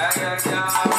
yeah, yeah, yeah.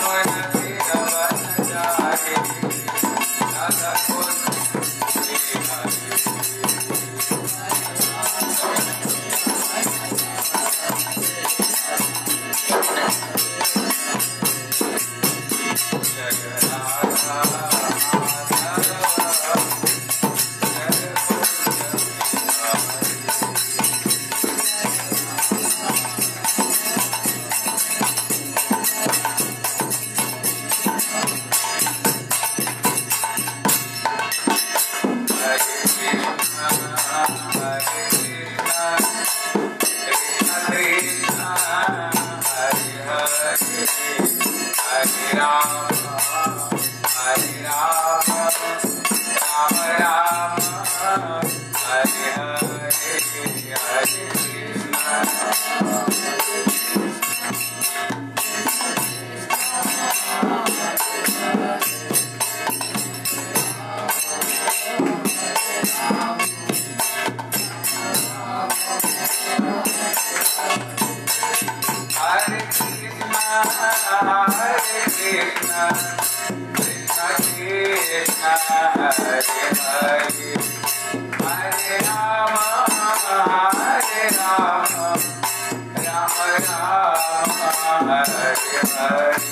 गौर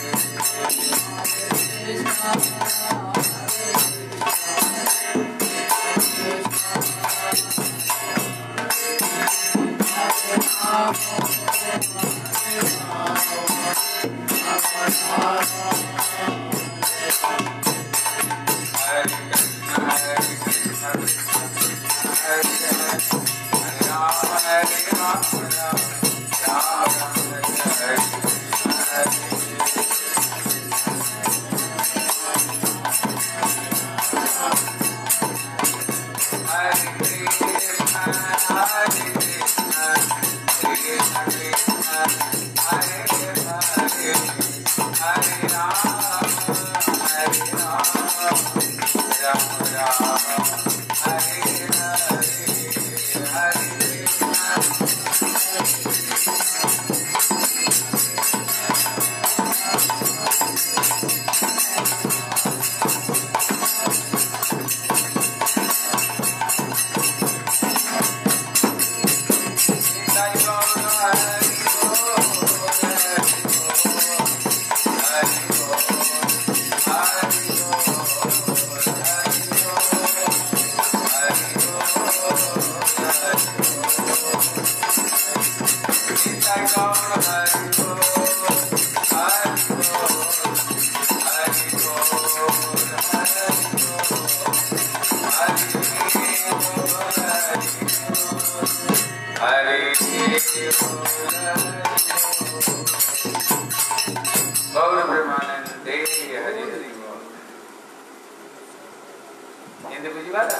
ଏମିତି ବୁଝିବାର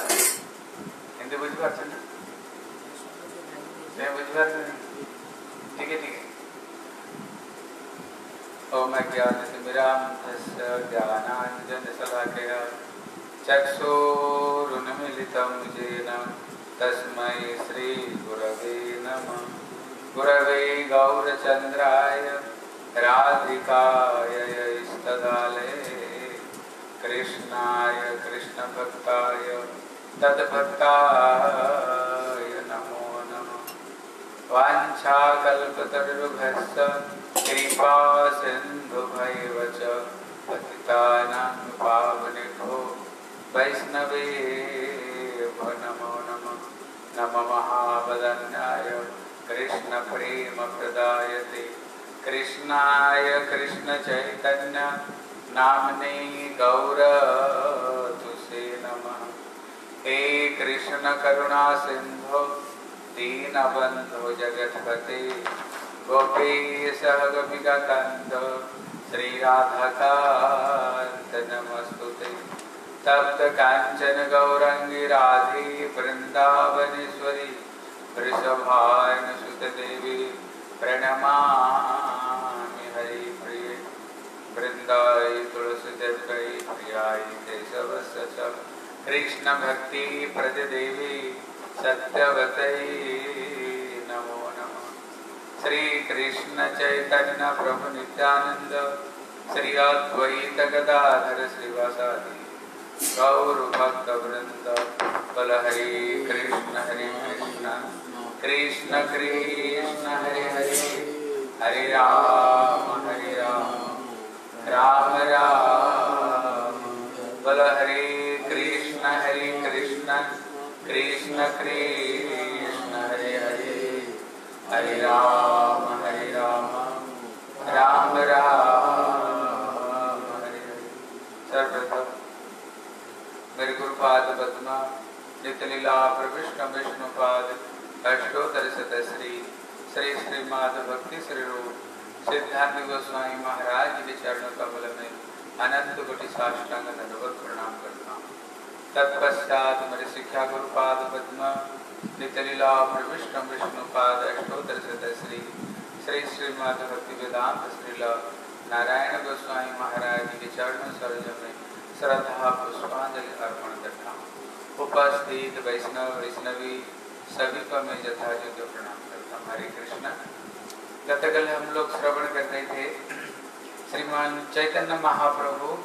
ଏମିତି ବୁଝିପାରୁଛନ୍ତି ସେ ବୁଝିପାରୁଛନ୍ତି ଟିକେ ଟିକେ ओम अज्ञान तिमिराम ज्ञानांजन शलाकया चक्षुरुन्मीलितं येन तस्मै श्रीगुरवे नमः गुरवे गौरचन्द्राय राधिकाय इष्टदालये कृष्णाय, कृष्णभक्ताय, तद्भक्ताय नमो नमः। वाञ्छाकल्पतरुभ्यश्च कृपा सिन्धुभैव च पतितानां पावनेभ्यो वैष्णवेभ्यो नमो नमः। नम महावदन्याय कृष्णप्रेमप्रदायते। कृष्णाय कृष्णचैतन्य नाम्ने गौरतुसे नमः। हे कृष्ण करुणा सिंधु दीनबन्धो जगत्पते गोपीश गोपिकान्त श्रीराधकान्त नमस्तुते। तप्त काञ्चन गौरङ्गी राधे वृन्दावनेश्वरी वृषभानुसुत देवी, प्रणमामि। हरिप्रिये वृन्दाय तुलसीदेव्यै प्रियाय केशवस्य च कृष्णभक्ति प्रजदेवी सत्यवतै नमो नमः। श्री कृष्ण चैतन्य प्रभु नित्यानंद श्री अद्वैत गदाधर श्रीवासादि गौर भक्त वृंद बल हरे कृष्ण हरे कृष्ण। कृष्ण कृष्ण, हरे हरे। हरे राम, हरे राम राम। बोल, हरे कृष्ण हरे कृष्ण। कृष्ण कृष्ण, हरे हरे। हरे राम हरे राम। राम राम। हरे हरे। मेरे गुरुपाद पद्मा नितलीला प्रविष्ण विष्णुपाद, अष्टोत्तर श्री श्री श्रीमाद भक्ति श्री रूप सिद्धांत गोस्वामी महाराज के चरण कमल में अनंत कोटि साष्टांग दंडवत प्रणाम करता हूँ। तत्पश्चात मेरे शिक्षा गुरुपाद पद्म नितलीला प्रविष्ण विष्णुपाद अष्टोत्तर श्री श्री श्रीमद भक्ति वेदांत श्रील नारायण गोस्वामी महाराज के चरण सरोज में श्रद्धा, पुष्पांजलि अर्पण करता हूँ। उपस्थित वैष्णव, वैष्णवी सभी को मैं यथायोग्य प्रणाम करता हूँ। हरे कृष्ण। गतकल हम लोग श्रवण कर रहे थे, श्रीमान चैतन्य महाप्रभु,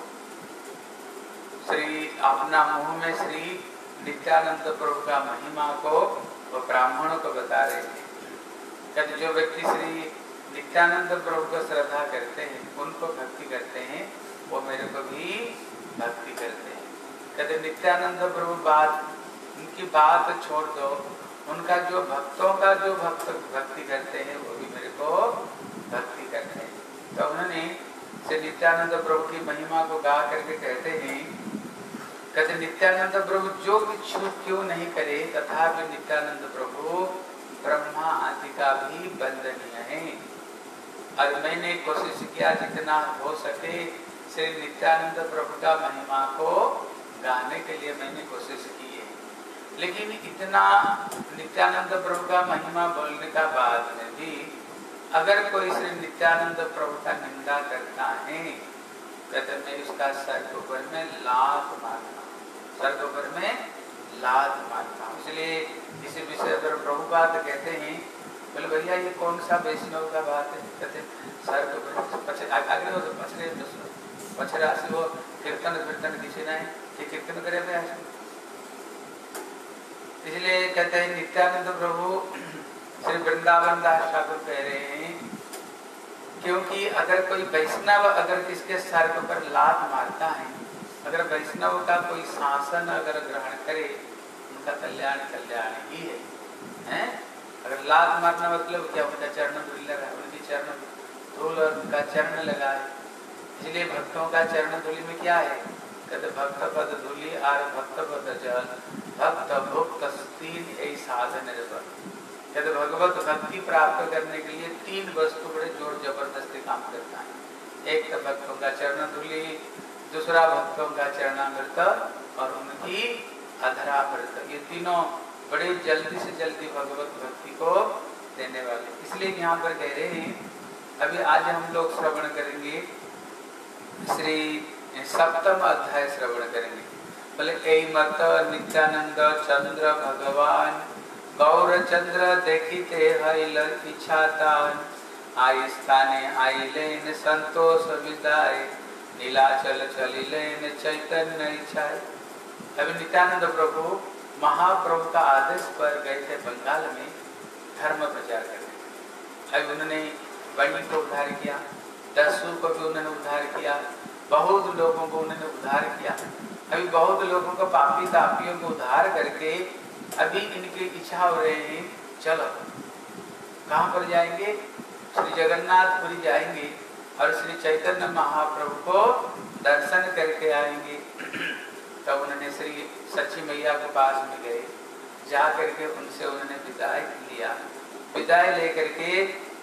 श्री अपना मुँह में श्री नित्यानंद प्रभु का महिमा को वो ब्राह्मणों को बता रहे थे। कहते जो व्यक्ति श्री नित्यानंद प्रभु को श्रद्धा करते हैं, उनको भक्ति करते हैं, वो मेरे को भी भक्ति करते हैं। कहते, नित्यानंद प्रभु, बात, उनकी बात छोड़ दो। उनका जो भक्तों का जो भक्त, भक्ति करते हैं, वो को भक्ति करते हैं। तो उन्होंने से नित्यानंद प्रभु की महिमा को गा करके कहते हैं, कहते नित्यानंद प्रभु, जो कुछ क्यों नहीं करे तथा भी नित्यानंद प्रभु ब्रह्मा आदि का भी बंदनीय है। और मैंने कोशिश किया जितना हो सके श्री नित्यानंद प्रभु का महिमा को गाने के लिए मैंने कोशिश की है। लेकिन इतना नित्यानंद प्रभु का महिमा बोलने का बाद में भी अगर कोई श्री नित्यानंद प्रभु का निंदा करता है, कहते मैं उसका सर ऊपर में लात मारता सर ऊपर में लात मारता इसलिए इसी विषय पर प्रभुपाद कहते हैं, बोले, भैया, ये कौन सा वैष्णव का बात है? कहते सर के आगे हो तो पछरे पछरा से वो कीर्तन कीर्तन किसी ने कीर्तन करे इसलिए कहते हैं, नित्यानंद प्रभु श्री वृंदावन दास ठाकुर कह रहे हैं, क्योंकि अगर कोई वैष्णव अगर किसके सर पर लात मारता है, अगर वैष्णव का कोई शासन अगर ग्रहण करे, उनका कल्याण कल्याण ही है, हैं? अगर लात मारना मतलब क्या उनका चरण धूल लगा, उनकी चरण धूल और उनका चरण लगा है इसलिए भक्तों का चरण धूलि में क्या है? कहते भक्त पद धूलि आर भक्त पद जल, भक्त भुक्त तीन यही साधन है यदि भगवत भक्ति प्राप्त करने के लिए तीन वस्तु बड़े ज़ोर ज़बरदस्ती काम करता है। एक तो भक्तों का चरण धुली, दूसरा भक्तों का चरणामृत और उनकी अधरामृत ये तीनों बड़े जल्दी से जल्दी भगवत भक्ति को देने वाले। इसलिए यहाँ पर कह रहे हैं, अभी आज हम लोग श्रवण करेंगे, श्री सप्तम अध्याय श्रवण करेंगे। बोले मत नित्यानंद चंद्र भगवान गौर चंद्र देखिते हईल इच्छातान आई स्थाने आइलेन संतोष विदाय नीलाचल चलिलेन चैतन्य इच्छाए अभी नित्यानंद प्रभु महाप्रभु का आदेश पर गए थे बंगाल में धर्म प्रचार करने। अभी उन्होंने बनी को उद्धार किया, दसू को भी उन्होंने उद्धार किया, बहुत लोगों को उन्होंने उद्धार किया। अभी बहुत लोगों को पापी तापियों को उद्धार करके अभी इनकी इच्छा हो रहे हैं, चलो। कहाँ पर जाएँगे? श्री जगन्नाथपुरी जाएँगे और श्री चैतन्य महाप्रभु को दर्शन करके आएँगे। तब तो उन्होंने श्री सच्ची मैया के पास में गए। जा करके उनसे उन्होंने विदाई लिया। विदाई लेकर के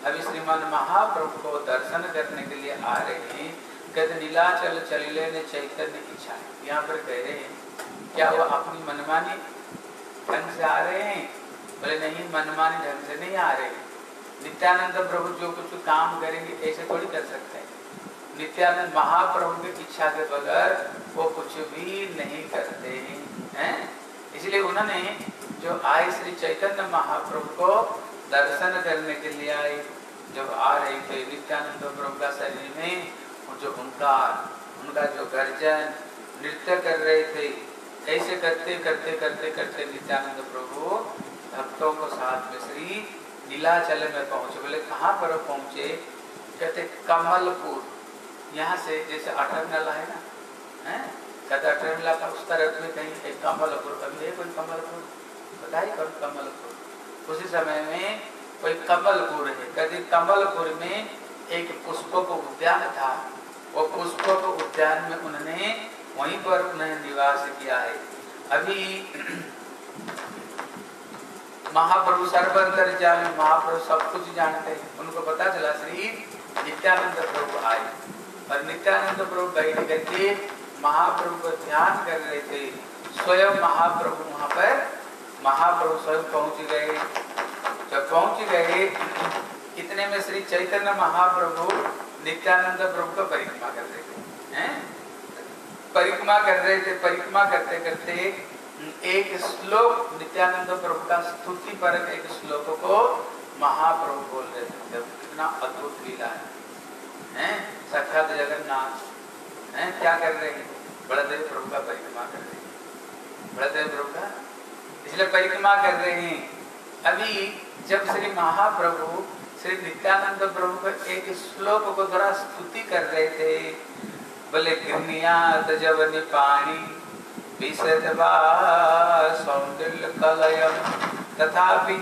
अभी श्रीमान महाप्रभु को दर्शन करने के लिए आ रहे हैं। कहते नीलाचल चलिले ने चैतन्य इच्छा यहाँ पर कह रहे हैं, क्या वो अपनी मनमानी ढंग से आ रहे हैं। बोले, नहीं, मनमानी ढंग से नहीं आ रहे नित्यानंद प्रभु जो कुछ काम करेंगे, ऐसे थोड़ी कर सकते हैं। नित्यानंद महाप्रभु की इच्छा के बगैर वो कुछ भी नहीं करते हैं इसलिए उन्होंने जो आए श्री चैतन्य महाप्रभु को दर्शन करने के लिए आए, जब आ रहे थे नित्यानंद प्रभु का शरीर में जो उनका उनका जो गर्जन, नृत्य कर रहे थे ऐसे करते करते करते करते नित्यानंद प्रभु भक्तों को साथ में श्री नीलाचल में पहुँचे। बोले, कहाँ पर पहुँचे? कहते, कमलपुर। यहाँ से जैसे अठर नला है ना, है? कहते अठर नला का उस तरफ़ में कहीं एक कमलपुर कभी है कोई कमलपुर? बताइए कभी कमलपुर? उसी समय में कोई कमलपुर है। कहते, कमलपुर में एक पुष्पों को उद्यान था। वो पुष्पों को उद्यान में उन्होंने वहीं पर उन्हें निवास किया है। अभी महाप्रभु सर्वंतर जाने, महाप्रभु सब कुछ जानते हैं। उनको पता चला, श्री नित्यानंद प्रभु आए। और नित्यानंद प्रभु बैठ करके महाप्रभु को ध्यान कर रहे थे। स्वयं महाप्रभु वहाँ पर, महाप्रभु स्वयं पहुँच गए। जब पहुँच गए, इतने में श्री चैतन्य महाप्रभु नित्यानंद प्रभु का परिक्रमा कर रहे थे। हैं? परिक्रमा कर रहे थे, परिक्रमा करते करते एक श्लोक नित्यानंद प्रभु का स्तुति पर एक श्लोक को महाप्रभु बोल रहे थे। कितना अद्भुत लीला है, हैं? साक्षात जगन्नाथ, हैं? क्या कर रहे हैं? बड़देव प्रभु का परिक्रमा कर रहे हैं। बड़देव प्रभु का? इसलिए परिक्रमा कर रहे हैं। अभी जब श्री महाप्रभु, श्री नित्यानंद प्रभु एक श्लोक को थोड़ा स्तुति कर रहे थे बोले गृहनियात जवनि पाणी विशदवा सौंदर्यकलयं तथापि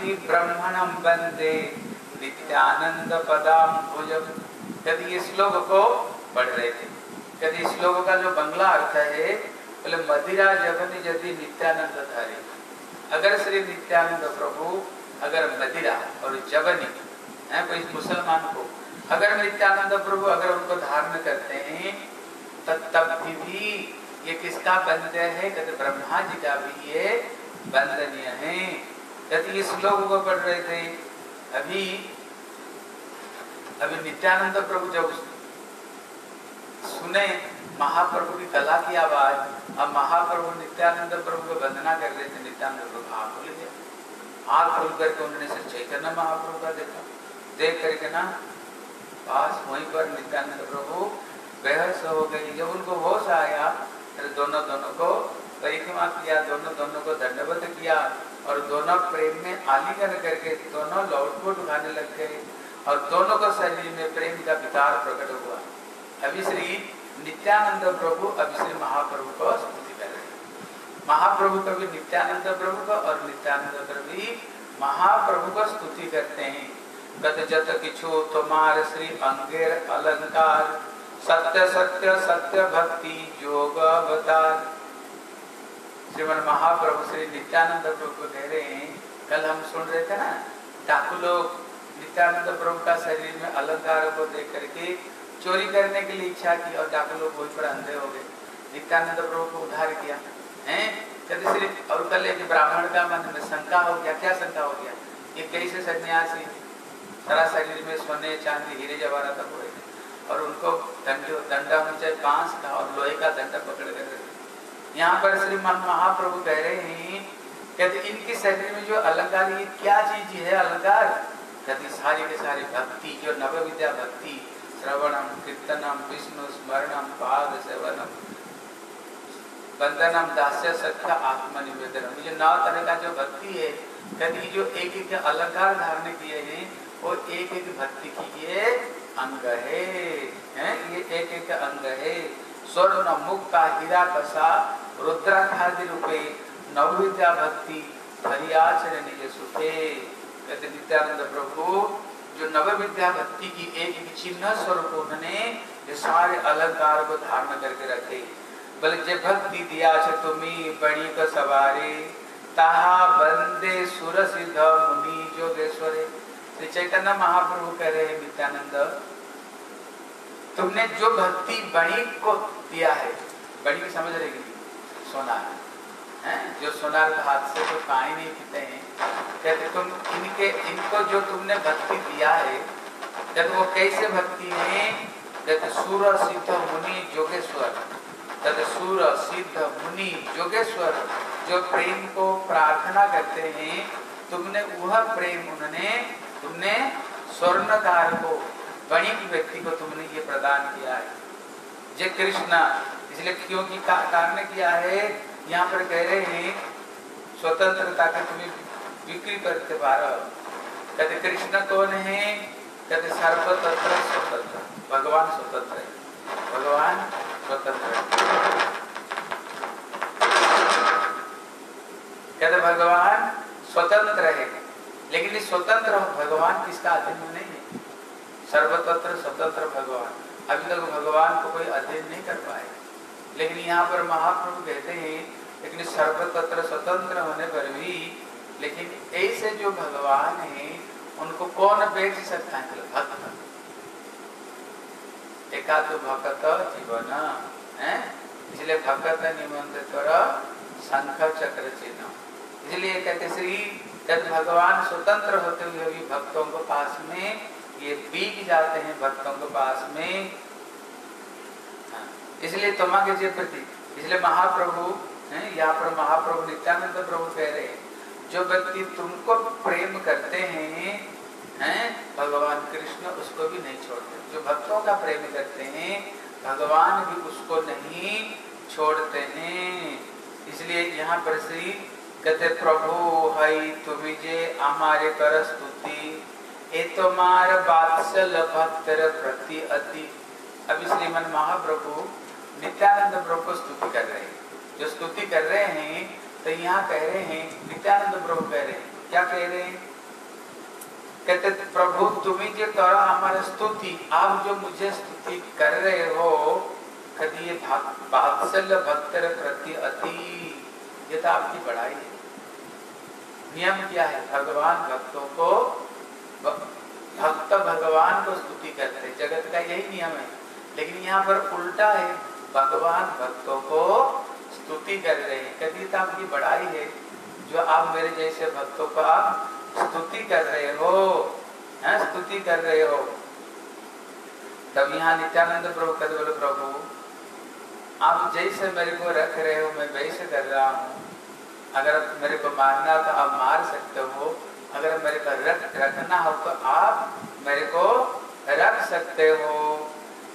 नित्यानंद पदाम्बुजम यदि ये श्लोक को पढ़ रहे थे। यदि इस श्लोक का जो बंगला अर्थ है, बोले, मदिरा जगन यदि नित्यानंद धारे। अगर श्री नित्यानंद प्रभु, अगर मदिरा और जवनी है, कोई मुसलमान को, अगर नित्यानंद प्रभु, अगर उनको धारण करते हैं तब भी ये किसका बंदे है? कहते ब्रह्मा जी का भी ये बंदनीय है। कहते इस लोग को पढ़ रहे थे। अभी अभी नित्यानंद प्रभु जब सुने, महाप्रभु की कला की आवाज़, अब महाप्रभु नित्यानंद प्रभु को वंदना कर रहे थे। नित्यानंद प्रभु आँख खुल गया आँख खुल करके उन्होंने से चैतन्य महाप्रभु का देखा। देख करके ना, पास वहीं पर नित्यानंद प्रभु बेहस हो गई, जब उनको होश आया फिर दोनों दोनों को परिक्रमा किया, दोनों दोनों को दंडवत किया और दोनों प्रेम में आलिंगन करके दोनों लौटपुट उठाने लग गए और दोनों को शरीर में प्रेम का विकार प्रकट हुआ। अभी श्री नित्यानंद प्रभु, अभी श्री महाप्रभु को स्तुति कर रहे महाप्रभु कभी नित्यानंद प्रभु को और नित्यानंद प्रभु महाप्रभु को स्तुति करते हैं। गत जत किछु, तुम्हार श्री अंगेर अलंकार सत्य सत्य सत्य भक्ति योग अवतार श्रीमन महाप्रभु श्री नित्यानंद प्रभु को कह रहे हैं। कल हम सुन रहे थे ना डाकू लोग नित्यानंद प्रभु का शरीर में अलंकार को देख करके चोरी करने के लिए इच्छा की और डाकू लोग वही पर अंधे हो गए। नित्यानंद प्रभु को उद्धार किया, है? कहते श्री और कल एक ब्राह्मण का मन में शंका हो गया, क्या शंका हो गया? ये कैसे सन्यासी? सारा शरीर में सोने, चांदी, हीरे जवाहरात हो रहे और उनको दंड में चाहे बाँस का और लोहे का दंडा पकड़ कर यहाँ पर श्री मन महाप्रभु कह रहे हैं, कहते, इनके शरीर में जो अलंकार ये क्या चीज़ है अलंकार? कहते, सारी के सारी भक्ति, जो नव विद्या भक्ति, श्रवणम, कीर्तनम, विष्णु स्मरणम, पाद सेवनम, वंदनम, दास्य सख्य आत्मनिवेदनम। ये नौ तरह का जो भक्ति है, कहते जो एक एक अलंकार धारण किए हैं, वो एक एक भक्ति की ये अंग है, हैं? ये एक एक अंग है। स्वर्ण मुक्ता हीरा कसा, रुद्राखादि रूपे, नवविद्या भक्ति हरियाचरण निज सुखे कहते नित्यानंद प्रभु, जो नव विद्या भक्ति की एक एक चिन्ह स्वरूप उन्होंने ये सारे अलंकार को धारण करके रखे। बल जे भक्ति दिया छे तुम्ही, बड़ी का सवारे ताहा बंदे सुर सिद्ध मुनि जोगेश्वरे। श्री चैतन्य महाप्रभु कह रहे हैं, नित्यानंद, तुमने जो भक्ति बड़ी को दिया है, बड़ी की समझ रही सोनार, है? जो सोनार का हाथ से तो काई नहीं पीते हैं। कहते तुम इनके, इनको जो तुमने भक्ति दिया है कहते वो कैसे भक्ति है कहते सूर सिद्ध मुनि जोगेश्वर। कहते सूर सिद्ध मुनि जोगेश्वर, जो प्रेम को प्रार्थना करते हैं, तुमने वह प्रेम उन्होंने तुमने स्वर्णकार को गणित व्यक्ति को तुमने ये प्रदान किया है। जय कृष्णा, इसलिए क्योंकि कारण किया है? यहाँ पर कह रहे हैं, स्वतंत्रता का तुम्हें बिक्री करते पारो कहते कृष्ण कौन है? कहते सर्वतंत्र स्वतंत्र, भगवान स्वतंत्र है। भगवान स्वतंत्र कहते भगवान स्वतंत्र है। लेकिन ये स्वतंत्र भगवान किसका अधीन नहीं है? सर्वतंत्र, स्वतंत्र भगवान। अभी तक भगवान को कोई अध्ययन नहीं कर पाए लेकिन यहाँ पर महाप्रभु कहते हैं, लेकिन सर्वतंत्र, स्वतंत्र होने पर भी, लेकिन ऐसे जो भगवान है, उनको कौन बेच सकता है? भक्त। एका तो भक्त जीवन, है? इसलिए भक्त निमंत्रित शंख चक्र चिन्ह। इसलिए कहते श्री जब भगवान स्वतंत्र होते हुए भी भक्तों के पास में ये बीग जाते हैं भक्तों के पास में। हाँ, इसलिए तमा के प्रति इसलिए महाप्रभु यहाँ पर महाप्रभु नित्यानंद प्रभु कह रहे हैं जो व्यक्ति तुमको प्रेम करते हैं हैं भगवान कृष्ण उसको भी नहीं छोड़ते। जो भक्तों का प्रेम करते हैं भगवान भी उसको नहीं छोड़ते हैं। इसलिए यहाँ पर श्री कहते, प्रभु हई जे हमारे कर स्तुति। ए तुम्हार बात्सल भक्तर प्रति अति। अभी श्रीमन महाप्रभु नित्यानंद प्रभु को स्तुति कर रहे हैं। जो स्तुति कर रहे हैं तो यहाँ कह रहे हैं, नित्यानंद प्रभु कह रहे हैं। क्या कह रहे हैं? कहते, प्रभु, तुम्हें जो करो हमारे स्तुति, आप जो मुझे स्तुति कर रहे हो, कभी बात्सल्य भक्तर प्रति अति। ये तो आपकी बढ़ाई है। नियम क्या है? भगवान भक्तों को भक्त भगवान को स्तुति करते हैं। जगत का यही नियम है। लेकिन यहाँ पर उल्टा है। भगवान भक्तों को स्तुति कर रहे हैं। कभी तो आपकी बड़ाई है। जो आप मेरे जैसे भक्तों का स्तुति कर रहे हो, है, स्तुति कर रहे हो। तब यहाँ नित्यानंद प्रभु कहते बोले, प्रभु आप जैसे मेरे को रख रहे हो, मैं वैसे कर रहा हूँ। अगर मेरे को मारना तो आप मार सकते हो। अगर मेरे को रख, रखना हो तो आप मेरे को रख सकते हो।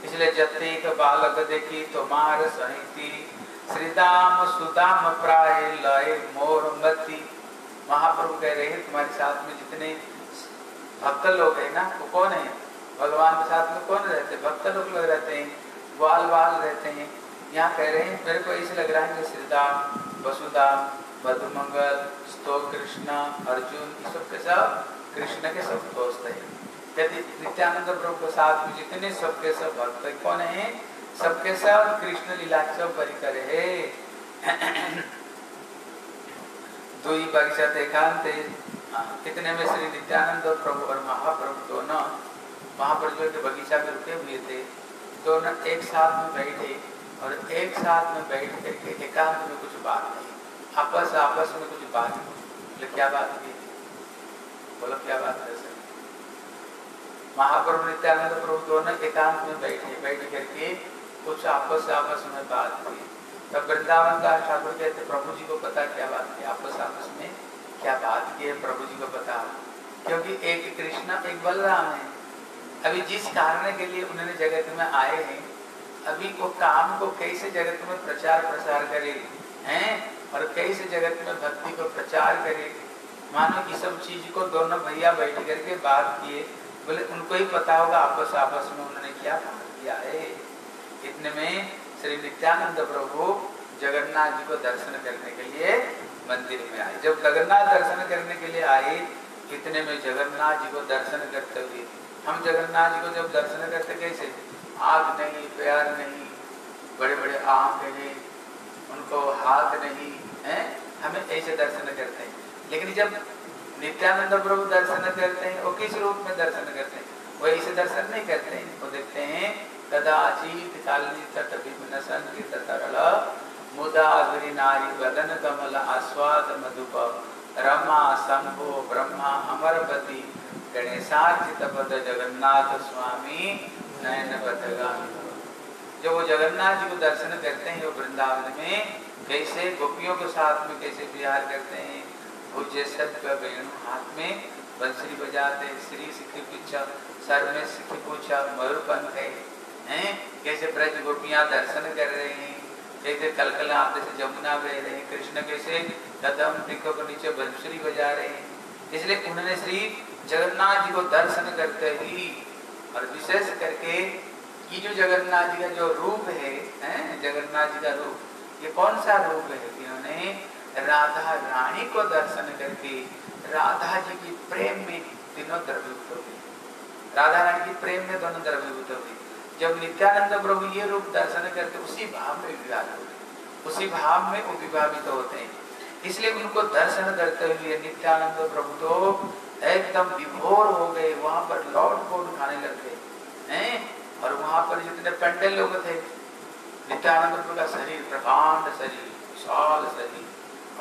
इसलिए जतिक बालक देखी तो मार सहिति। श्रीदाम सुदाम प्राय लय मोर मती। महाप्रभु कह रहे हैं, तुम्हारे साथ में जितने भक्त लोग हैं ना, वो कौन है? भगवान के साथ में कौन रहते? भक्त लोग लोग रहते हैं बाल वाल रहते हैं। यहाँ कह रहे हैं, मेरे को ऐसे लग रहा है कि श्रीदाम वसुदाम मधुमंगल स्तो कृष्ण, अर्जुन, ये सब के सब कृष्ण के सब दोस्त है। यदि नित्यानंद प्रभु के साथ जितने सबके सब भक्त कौन है? सबके सब कृष्ण लीला सब परिकर है। दो ही परिषद एकांत कितने में श्री नित्यानंद और प्रभु और महाप्रभु दोनों, महाप्रभु के बगीचा में रुके हुए थे। दोनों एक साथ में बैठे। और एक साथ में बैठ करके एकांत में कुछ बात नहीं आपस आपस में कुछ बात बोले, क्या बात की बोलो, क्या बात है, सर? महाप्रभु नित्यानंद प्रभु दोनों एकांत में बैठे, बैठ करके कुछ आपस आपस में बात की तब वृंदावन का ठाकुर कहते, प्रभु जी को पता क्या बात की आपस आपस में क्या बात की है? प्रभु जी को पता क्योंकि एक कृष्ण, एक बलराम है। अभी जिस कारण के लिए उन्होंने जगत में आए हैं अभी वो काम को कैसे जगत में प्रचार प्रसार करे, हैं? और कैसे जगत में भक्ति को प्रचार करे? मानो कि सब चीज़ को दोनों भैया बैठ करके बात किए। बोले, उनको ही पता होगा, आपस आपस में उन्होंने क्या किया है? इतने में श्री नित्यानंद प्रभु जगन्नाथ जी को दर्शन करने के लिए मंदिर में आए। जब जगन्नाथ दर्शन करने के लिए आए, इतने में जगन्नाथ जी को दर्शन करते हुए, हम जगन्नाथ जी को जब दर्शन करते कैसे? आग नहीं प्यार नहीं बड़े बड़े आँख नहीं, उनको हाथ नहीं, है? हमें ऐसे दर्शन करते हैं। लेकिन जब नित्यानंद प्रभु दर्शन करते हैं, वो किस रूप में दर्शन करते हैं? वो ऐसे दर्शन नहीं करते हैं। वो देखते हैं, कदाचित काली तट विघ्नसन तरल मुदा नारी वदन कमल आस्वाद मधुप, रमा शंभो ब्रह्मा अमरपति, गणेशार्चित पद जगन्नाथ स्वामी नयन जब वो जगन्नाथ जी को दर्शन करते हैं वो वृंदावन में, कैसे गोपियों के साथ में कैसे विहार करते हैं भुजे सत्य हाथ में बंसरी बजाते श्री सिख पीछा, सर में सिख पूछा मयूर पंख है? हैं कैसे ब्रज गोपियाँ दर्शन कर रहे हैं? कैसे कलकला से जमुना बह रहे हैं? कृष्ण कैसे कदम टिको के नीचे बंसुरी बजा रहे हैं? इसलिए उन्होंने श्री जगन्नाथ जी को दर्शन करते ही और विशेष करके ये जो जगन्नाथ जी का जो रूप है, है जगन्नाथ जी का रूप ये कौन सा रूप है? इन्होंने राधा रानी को दर्शन करके राधा जी की प्रेम में तीनों द्रवीभूत हो गए। राधा रानी की प्रेम में दोनों द्रवीभूत हो गए। जब नित्यानंद प्रभु ये रूप दर्शन करते उसी भाव में विवाह होते उसी भाव में वो विभावित होते हैं। इसलिए उनको दर्शन करते हुए नित्यानंद प्रभु तो एकदम विभोर हो गए, वहाँ पर लौट पोट खाने लग गए और वहाँ पर जितने पंडित लोग थे, नित्यानंद का शरीर, प्रकांड शरीर, विशाल शरीर,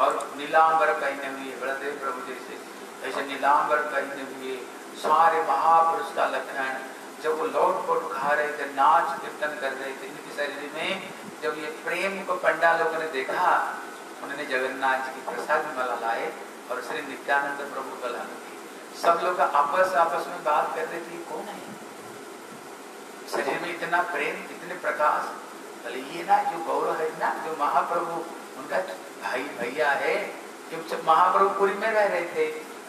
और नीलांबर पहने हुए बड़देव प्रभु जैसे, ऐसे नीलांबर पहने हुए, सारे महापुरुष का लक्षण जब वो लौट पोट खा रहे थे, नाच कीर्तन कर रहे थे, इनके शरीर में, जब ये प्रेम को पंडा लोगों ने देखा, उन्होंने जगन्नाथ जी की प्रसाद माला लाए, और श्री नित्यानंद प्रभु को लाने सब लोग आपस आपस में बात कर रहे थे, कौन है? शरीर में इतना प्रेम, इतने प्रकाश बोले ये ना जो गौरव है ना, जो महाप्रभु, उनका भाई भैया है जब महाप्रभु पुरी में रह रहे थे,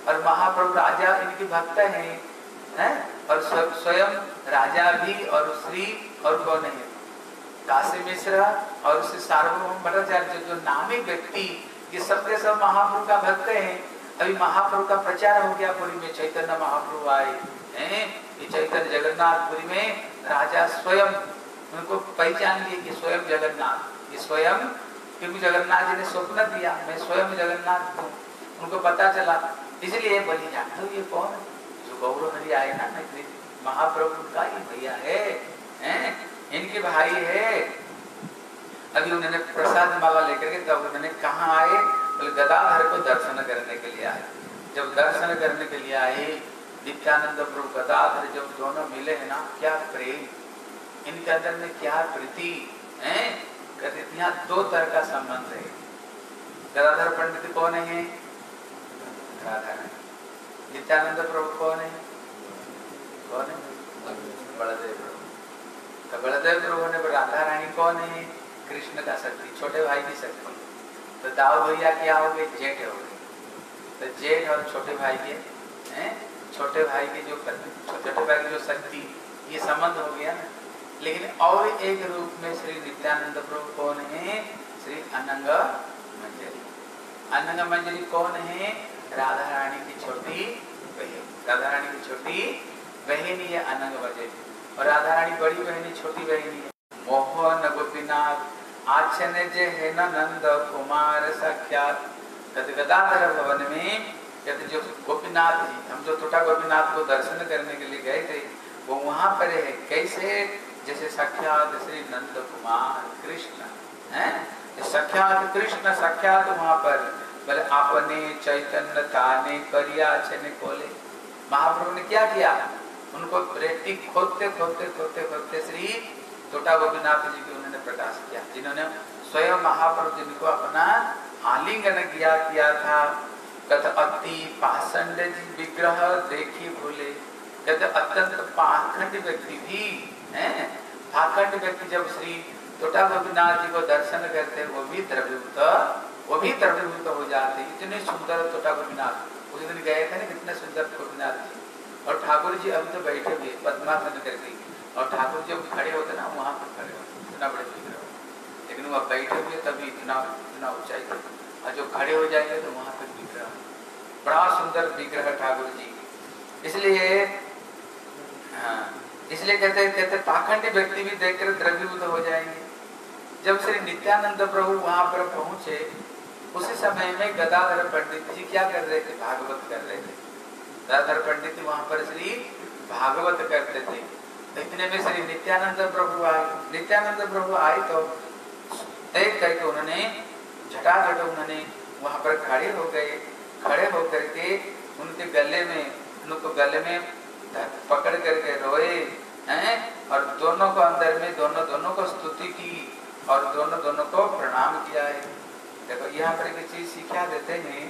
और महाप्रभु राजा इनके भक्त हैं, है? और स्वयं राजा भी, और श्री, और कौन है? काशी मिश्रा और उससे सार्वभौम भट्टाचार्य, जो नामी व्यक्ति, ये सब के सब महाप्रभु का भक्त हैं। अभी महाप्रभु का प्रचार हो गया पुरी में, चैतन्य महाप्रभु आए, हैं? ये चैतन्य जगन्नाथपुरी में राजा स्वयं, उनको पहचान लिए कि स्वयं जगन्नाथ, ये स्वयं, क्योंकि जगन्नाथ जी ने स्वप्न दिया, मैं स्वयं जगन्नाथ हूँ। उनको पता चला, इसलिए बलि जानते हो ये कौन जो गौरव हरि आए ना महाप्रभु का ही भैया है, हैं? इनके भाई है। अभी उन्होंने प्रसाद माला लेकर के, तब उन्होंने कहा आए? बोले गदाधर को दर्शन करने के लिए आए। जब दर्शन करने के लिए आए, नित्यानंद प्रभु गदाधर जब दोनों मिले हैं ना, क्या प्रेम। इनके अंदर में क्या प्रीति, है? यहाँ दो तरह का संबंध है। गदाधर पंडित कौन है? राधा नित्यानंद प्रभु कौन है? कौन है? बड़देव प्रभु। तो बड़देव प्रभु ने राधा रानी कौन है? कृष्ण का शक्ति, छोटे भाई की शक्ति। तो दाऊ भैया क्या हो गए? जेठ हो गए। तो जेठ और छोटे भाई के, हैं? छोटे भाई के जो छोटे भाई की जो शक्ति, ये संबंध हो गया ना। लेकिन और एक रूप में श्री नित्यानंद प्रभु कौन है? श्री अनंग मंजरी। अनंग मंजरी कौन है? राधा रानी की छोटी बहन। राधा रानी की छोटी बहनी है अनंग मंजरी। और राधा रानी बड़ी बहनी छोटी बहनी है। मोहन गोपीनाथ आचन जे है नंद कुमार साक्षात गदाधर भवन में कहते जो गोपीनाथ जी, हम जो टोटा गोपीनाथ को दर्शन करने के लिए गए थे, वो वहाँ पर है। कैसे? जैसे साक्षात श्री नंद कुमार कृष्ण, है? साक्षात कृष्ण साक्षात वहाँ पर, बोले, आपने चैतन्य ताने करिया चने कोले महाप्रभु ने क्या किया? उनको रेटी खोदते खोदते खोदते खोदते श्री टोटा गोपीनाथ जी की प्रकाश किया। जिन्होंने स्वयं महाप्रभु जिनको अपना आलिंगन किया किया था कथ अति पाषंड विग्रह देखी भूले कहते अत्यंत पाखंड व्यक्ति भी, है? पाखंड व्यक्ति जब श्री टोटा गोपीनाथ जी को दर्शन करते, वो भी द्रव्यभूत वो भी द्रव्यभूत हो जाते। इतने सुंदर टोटा गोपीनाथ। उस दिन गए थे ना कितने सुंदर गोपीनाथ जी। और ठाकुर जी अभी तो बैठे हुए, पद्मासन करके। और ठाकुर जी खड़े होते ना, वहाँ पर खड़े होते। इतना बड़े विग्रह लेकिन वह बैठे हुए तभी इतना इतना ऊंचाई तक। और जो खड़े हो जाएँगे तो वहाँ तक विग्रह बड़ा सुंदर विग्रह ठाकुर जी। इसलिए हाँ। इसलिए कहते कहते पाखंडी व्यक्ति भी देखकर द्रव्यभूत हो जाएँगे। जब श्री नित्यानंद प्रभु वहाँ पर पहुँचे, उसी समय में गदाधर पंडित जी क्या कर रहे थे? भागवत कर रहे थे। गदाधर पंडित वहाँ पर श्री भागवत करते थे। इतने में श्री नित्यानंद प्रभु आए, नित्यानंद प्रभु आए तो देख करके उन्होंने, झटाझट उन्होंने वहाँ पर खड़े हो गए। खड़े होकर के उनके गले में, उनको गले में पकड़ करके रोए, हैं? और दोनों को अंदर में, दोनों दोनों को स्तुति की और दोनों दोनों को प्रणाम किया है। देखो, यहाँ पर एक चीज़ सिखा देते हैं।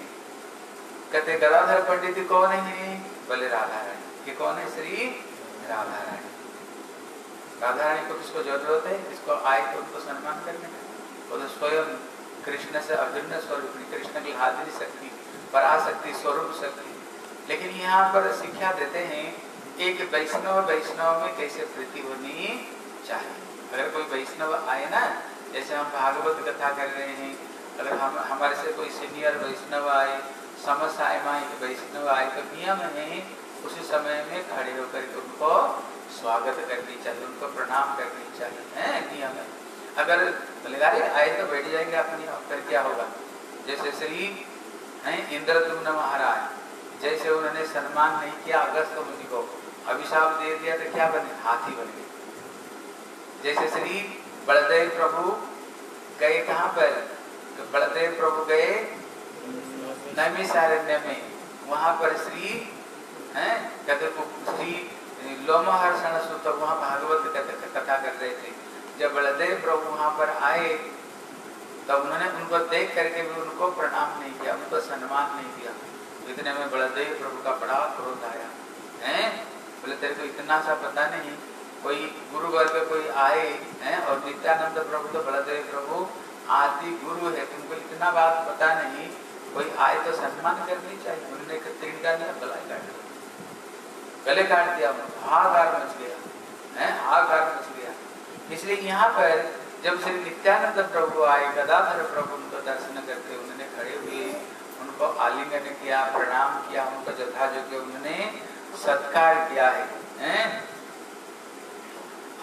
कहते गदाधर पंडित कौन है? बोले, राधा रानी। ये कौन है? श्री राधा रानी। राधा रानी को किसको ज़रूरत है? इसको आए तो उनको सम्मान करने का? तो स्वयं कृष्ण से अभिन्न स्वरूप कृष्ण की हाजिरी शक्ति पराशक्ति स्वरूप शक्ति। लेकिन यहाँ पर शिक्षा देते हैं, एक वैष्णव वैष्णव में कैसे प्रीति होनी चाहिए? अगर कोई वैष्णव आए ना, जैसे हम भागवत कथा कर रहे हैं, अगर हम, हमारे से कोई सीनियर वैष्णव आए समस्या आए वैष्णव आए तो नियम है, उसी समय में खड़े होकर उनको स्वागत करनी चाहिए, उनको प्रणाम करनी चाहिए, है नियम है अगर बलिदारी आए तो बैठ जाएँगे अपनी फिर क्या होगा? जैसे श्री, हैं इंद्रदुम्न महाराज, जैसे उन्होंने सम्मान नहीं किया अगस्त मुनि को अभिशाप दे दिया तो क्या बने? हाथी बन गए। जैसे श्री बलदेव प्रभु गए कहाँ पर? तो बलदेव प्रभु गए नैमिषारण्य में। वहाँ पर श्री, हैं कहते श्री लोमहर्षण सुत वहाँ भागवत कथा कर रहे थे। जब बलदेव प्रभु वहाँ पर आए, तब उन्होंने उनको देख करके भी उनको प्रणाम नहीं किया, उनको सम्मान नहीं किया। इतने में बलदेव प्रभु का बड़ा क्रोध आया। है? बोले, तेरे को इतना सा पता नहीं, कोई गुरु वर्ग कोई आए, हैं? और नित्यानंद प्रभु तो बलदेव प्रभु आदि गुरु है, तुमको इतना बात पता नहीं, कोई आए तो सम्मान करनी चाहिए। उन्होंने त्रिंगा नहीं काट गले काट दिया हाहाकार मच गया, है? हाहाकार मच गया। इसलिए यहाँ पर जब श्री नित्यानंद प्रभु आए, गदाधर प्रभु उनको दर्शन करते उन्होंने खड़े हुए, उनको आलिंगन किया, प्रणाम किया, उनको जथा जो उन्होंने सत्कार किया है, हैं?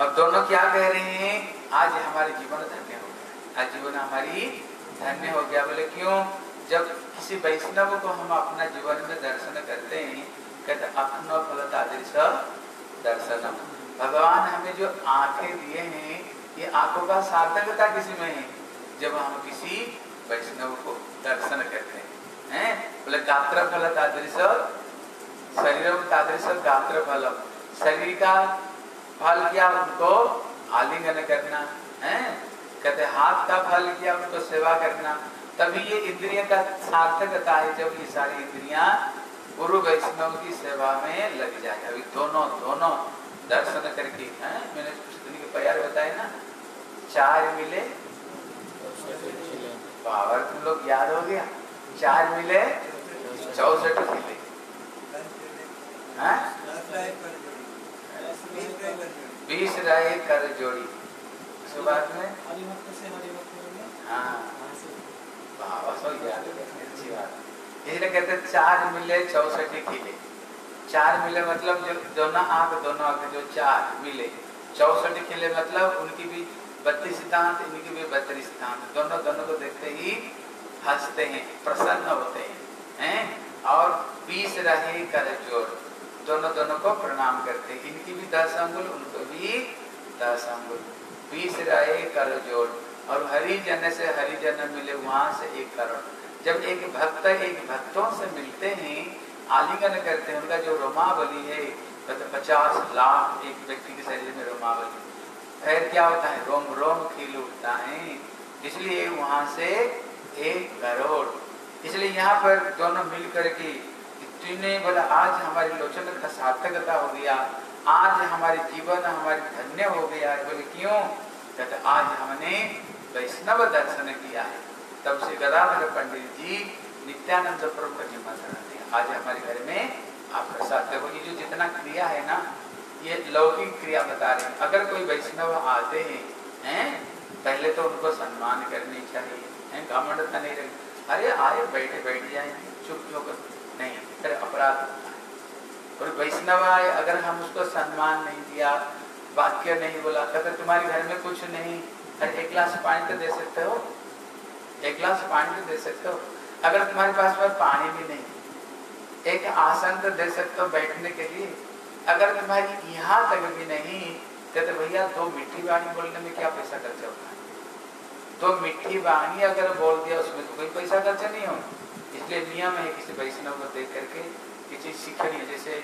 और दोनों क्या कह रहे हैं? आज हमारे जीवन धन्य हो गया। आज जीवन हमारी धन्य हो गया। बोले क्यों? जब किसी वैष्णव को हम अपना जीवन में दर्शन करते हैं कहते अपनो फलतादृश दर्शनम। भगवान हमें जो आँखें दिए हैं, ये आँखों का सार्थकता किसी में है? जब हम किसी वैष्णव को दर्शन करते हैं बोले, गात्र फल तादृश शरीर तादृश गात्र फल शरीर का फल किया उनको आलिंगन करना, है? कहते, हाथ का फल किया उनको सेवा करना। तभी ये इंद्रिय का सार्थकता है, जब ये सारी इंद्रिया गुरु वैष्णव की सेवा में लग जाए। अभी दोनों दोनों दर्शन करके हैं? मैंने कुछ दिन के प्यार बताए ना? चार मिले। पावर तुम लोग याद हो गया। चार मिले चौसठ मिले। बीस राय कर जोड़ी। बाद में? हाँ बाबा सो याद अच्छी बात इसलिए कहते चार मिले चौसठ खिले चार मिले मतलब जो, दोनों आँख दोनों आँख, जो चार मिले। चौसठ खिले मतलब उनकी भी बत्तीस दांत, इनकी भी बत्तीस दांत। दोनों दोनों को देखते ही हँसते हैं, प्रसन्न होते हैं हैं? और बीस रहे कर जोड़ दोनों दोनों को प्रणाम करते हैं। इनकी भी दस अंगुल, उनको भी दस अंगुल। बीस रहे कर जोड़ और हरिजन से, हरिजन मिले वहाँ से एक करोड़। जब एक भक्त एक भक्तों से मिलते हैं, आलिंगन करते हैं, उनका जो रोमावली है पचास लाख एक व्यक्ति के शरीर में रोमावली। फिर क्या होता है? रोम रोम खिल उठता है। इसलिए वहाँ से एक करोड़ इसलिए यहाँ पर दोनों मिल करके इतने बोला आज हमारी लोचन का सार्थकता हो गया। आज हमारे जीवन, हमारे धन्य हो गया। बोले, क्यों? कहते, आज हमने वैष्णव दर्शन किया है। तब से गदाधर पंडित जी नित्यानंद प्रभु का निमंत्रण दिया आज हमारे घर में आप प्रसाद देखो, ये जो जितना क्रिया है ना, ये लौकिक क्रिया बता रहे हैं। अगर कोई वैष्णव आते हैं हैं, पहले तो उनको सम्मान करनी चाहिए, हैं घमंडता नहीं रही। अरे, आए, बैठे, बैठ जाए, चुप चुप। नहीं, फिर अपराध और वैष्णव आए, अगर हम उसको सम्मान नहीं दिया, वाक्य नहीं बोला अगर तुम्हारे घर में कुछ नहीं। अरे, एक गिलास पानी तो दे सकते हो? एक गिलास पानी तो दे सकते हो। अगर तुम्हारे पास में पानी भी नहीं एक आसन तो दे सकते हो बैठने के लिए। अगर तुम्हारी यहाँ तक भी नहीं कहते भैया दो मिट्टी वाणी बोलने में क्या पैसा खर्चा होता है दो मिट्टी वाणी अगर बोल दिया, उसमें तो कोई पैसा खर्चा नहीं हो इसलिए नियम है किसी वैष्णव को देख करके, किसी सीखनी जैसे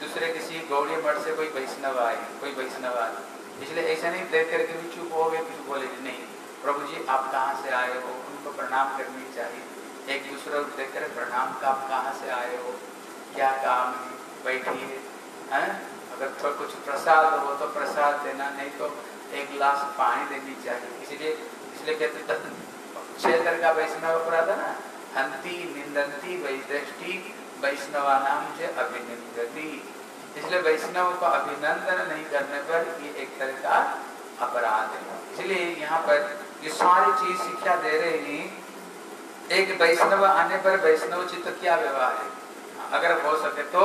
दूसरे किसी गौड़ी मठ से कोई वैष्णव आए, कोई वैष्णव आए। इसलिए ऐसा नहीं, देख करके भी चुप हो गए, कुछ बोले नहीं। प्रभु जी, आप कहाँ से आए हो? उनको प्रणाम करनी चाहिए। एक दूसरे को देख कर प्रणाम का आप कहाँ से आए हो? क्या काम है? बैठिए हैं? अगर थोड़ा कुछ प्रसाद हो तो प्रसाद देना, नहीं तो एक गिलास पानी देनी चाहिए। इसलिए इसलिए कहते क्षेत्र का वैष्णव अपराध है ना? हंती निंदंती वैदृष्टि वैष्णवा नाम से अभिनंदती। इसलिए वैष्णव को अभिनंदन नहीं करने पर ये एक तरह का अपराध है। इसलिए यहाँ पर ये सारी चीज़ शिक्षा दे रहे हैं। एक वैष्णव आने पर वैष्णव चित्त क्या व्यवहार है? अगर हो सके तो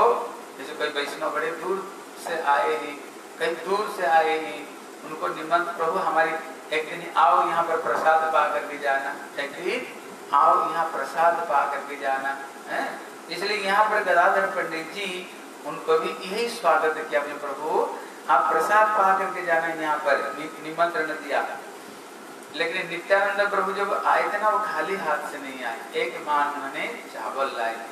जैसे कोई वैष्णव बड़े दूर से आए हैं, कहीं दूर से आए हैं, उनको निमंत्र प्रभु हमारी, एक दिन आओ यहाँ पर प्रसाद पा करके जाना। एक दिन आओ यहाँ प्रसाद पा करके जाना, है? इसलिए यहाँ पर गदाधर पंडित जी, उनको भी यही स्वागत किया अपने प्रभु, आप प्रसाद पा करके जाना यहाँ पर निमंत्रण दिया। लेकिन नित्यानंद प्रभु जब आए थे ना, वो खाली हाथ से नहीं आए। एक मान उन्होंने चावल लाए।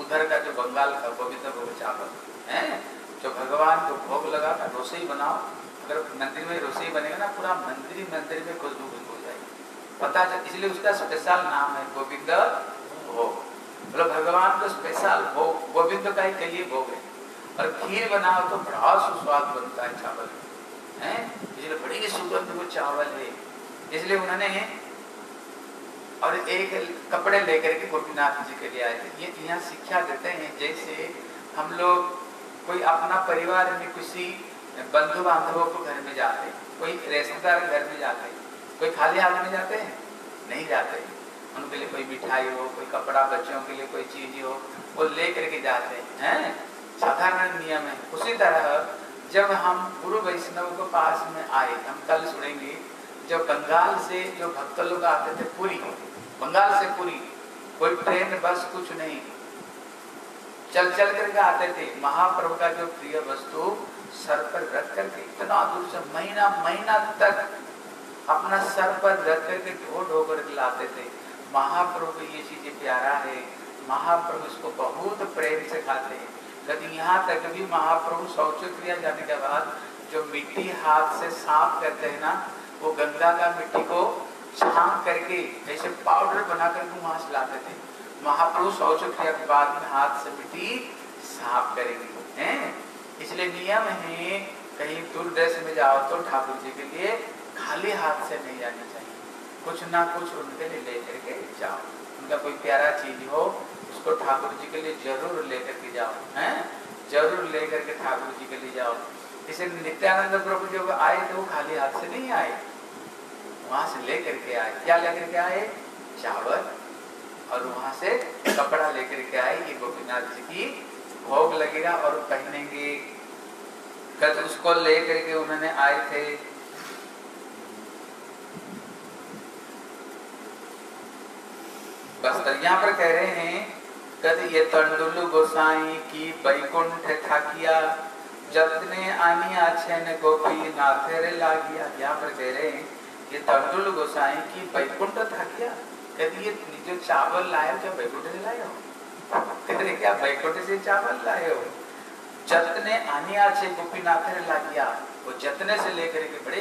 उधर का जो बंगाल का, पवित्र वो चावल, है? जो भगवान को भोग लगा था, रसोई बनाओ। अगर मंदिर में रसोई बनेगा ना, पूरा मंदिर मंदिर में खुशबू खुशबू हो जाएगी। पता चल, इसलिए उसका स्पेशल नाम है गोविंद भोग। बोलो, भगवान को स्पेशल भोग, गोविंद का ही कहिए भोग है। और खीर बनाओ तो बड़ा सुस्वाद बनता है चावल है? इसलिए बड़ी सुगंध वो चावल है। इसलिए उन्होंने और एक कपड़े लेकर के गोपीनाथ जी के लिए आए थे। ये यहाँ शिक्षा देते हैं, जैसे हम लोग कोई अपना परिवार में किसी बंधु बांधवों को घर में जाते कोई रिश्तेदार घर में जाते कोई खाली हाथ में जाते हैं? नहीं जाते उनके लिए कोई मिठाई हो, कोई कपड़ा, बच्चों के लिए कोई चीज़ हो, वो ले करके जाते हैं? साधारण नियम है। उसी तरह जब हम गुरु वैष्णव के पास में आए, हम कल सुनेंगे जो बंगाल से जो भक्त लोग आते थे पूरी, बंगाल से पूरी, कोई ट्रेन, बस कुछ नहीं। चल चल करके आते थे। महाप्रभु का जो प्रिय वस्तु सर पर रख करके, इतना दूर से महीना महीना तक अपना सर पर रख करके ढो ढो कर लाते थे। महाप्रभु ये चीज़ें प्यारा है। महाप्रभु इसको बहुत प्रेम से खाते हैं। लेकिन यहाँ तक भी महाप्रभु शौच क्रिया जाने के बाद, जो मिट्टी हाथ से साफ़ करते हैं ना वो गंगा का मिट्टी को छान करके ऐसे पाउडर बना करके वहाँ से लाते थे। महाप्रभु शौच क्रिया के बाद में हाथ से मिट्टी साफ़ करेंगे, हैं? इसलिए नियम है, कहीं दूर देश में जाओ तो ठाकुर जी के लिए खाली हाथ से नहीं जानी चाहिए। कुछ ना कुछ उनके लिए लेकर के जाओ। उनका कोई प्यारा चीज़ हो, उसको ठाकुर जी के लिए ज़रूर लेकर के जाओ, हैं? ज़रूर लेकर के ठाकुर जी के लिए जाओ। इसे नित्यानंद प्रभु जब आए तो वो खाली हाथ से नहीं आए। वहाँ से लेकर के आए। क्या लेकर के आए? चावल। और वहाँ से कपड़ा लेकर के आए ये गोपीनाथ जी की भोग लगेगा और पहनेंगे। कल उसको लेकर के उन्होंने आए थे। बस्तर यहाँ पर कह रहे हैं कद ये तंडुल गोसाई की बैकुंठ ठाकिया जतने आनी आछे ने गोपी नाथेरे लागिया। यहाँ पर कह रहे हैं ये तंडुल गोसाई की बैकुंठ था क्या? कहती, ये जो चावल लाए क्या बैकुंठ से लाए हो? कहते क्या बैकुंठ से चावल लाए हो? जतने आने आछे गोपीनाथ ने ला दिया, वो जतने से लेकर के बड़े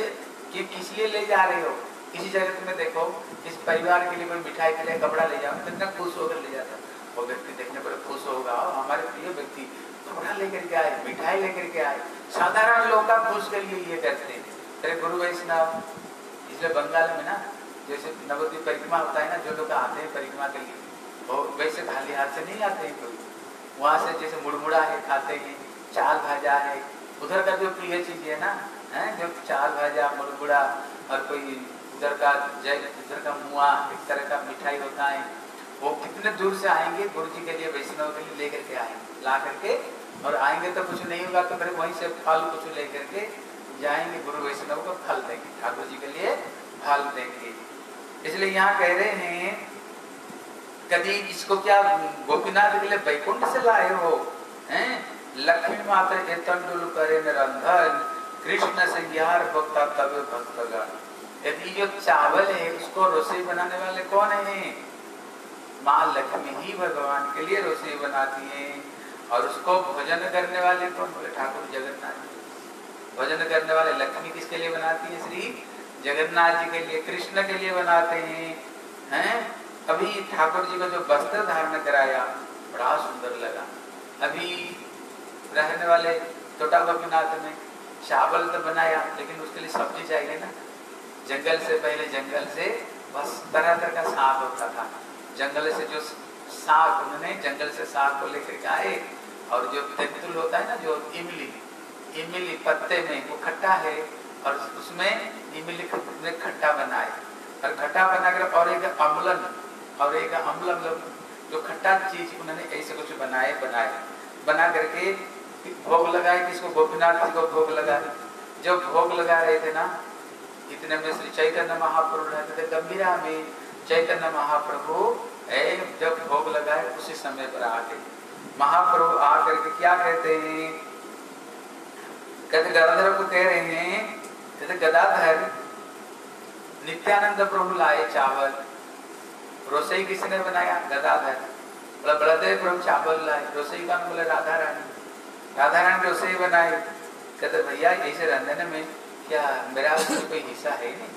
कि किस लिए ले जा रहे हो? किसी जगह में देखो, इस परिवार के लिए कोई मिठाई के लिए कपड़ा ले जाओ कितना खुश होकर ले जाता। वो व्यक्ति देखने पर खुश होगा हमारे प्रिय व्यक्ति, कपड़ा लेकर के आए, मिठाई लेकर के आए। साधारण लोग का खुश के लिए ये करते हैं गुरु वैष्णव इसलिए बंगाल में ना, जैसे नवद्वीप परिक्रमा होता है ना, जो लोग आते हैं परिक्रमा के लिए, वो वैसे खाली हाथ से नहीं आते हैं कोई। वहाँ से जैसे मुड़मुड़ा है, खाते हैं चाल भाजा है, उधर का जो प्रिय चीज़ है ना, है जो चाल भाजा, मुड़मुड़ा और कोई उधर का जय, उधर का मुआ इस तरह का मिठाई होता है, वो कितने दूर से आएँगे गुरु जी के लिए, वैष्णव के लिए लेकर के आएँगे, ला करके, और आएँगे तो कुछ नहीं होगा तो फिर वहीं से फल कुछ लेकर के जाएँगे, गुरु वैष्णव को फल देंगे, ठाकुर जी के लिए फल देंगे। इसलिए यहाँ कह रहे हैं कभी इसको क्या गोपीनाथ के लिए बैकुंठ से लाए हो, हैं? लक्ष्मी माता के तंडुल करे निरंधन कृष्ण से यार भक्ता तब भक्तगण। यदि जो चावल है, उसको रसोई बनाने वाले कौन है? माँ लक्ष्मी ही भगवान के लिए रसोई बनाती है, और उसको भोजन करने वाले कौन बोले, ठाकुर जगन्नाथ जी। भजन करने वाले लक्ष्मी किसके लिए बनाती है श्री? जगन्नाथ जी के लिए, कृष्ण के लिए बनाते हैं हैं? अभी ठाकुर जी को जो वस्त्र धारण कराया, बड़ा सुंदर लगा। अभी रहने वाले छोटा गोपीनाथ में चावल तो बनाया, लेकिन उसके लिए सब्ज़ी चाहिए ना। जंगल से, पहले जंगल से बस तरह तरह का साग होता था। जंगल से जो साग, उन्होंने जंगल से साग को लेकर आए, और जो तेंतुल होता है ना, जो इमली इमली पत्ते में वो खट्टा है और उसमें इमली में खट्टा बनाए और खट्टा बनाकर और एक अम्लन, और एक अम्ल जो खट्टा चीज़ उन्होंने ऐसे कुछ बनाए बनाए। बना करके भोग लगाए, किसको? गोपीनाथ जी को भोग लगाए। जब भोग लगा रहे थे ना, इतने में श्री चैतन्य महाप्रभु रहते थे गंभीरा में। चैतन्य महाप्रभु जब भोग लगाए, उसी समय पर आ गए महाप्रभु आकर के क्या कहते हैं? कहते, गदाधर को कह रहे हैं कहते गदाधर नित्यानंद प्रभु लाए चावल। रोसई किसने बनाया? गदाधर। बोला, बलदेव प्रभु चावल लाए। रोसई कौन? बोले, राधा रानी। राधा रानी रोसई बनाई। कहते, भैया, ऐसे रंधन में क्या मेरा उसमें कोई हिस्सा है नहीं?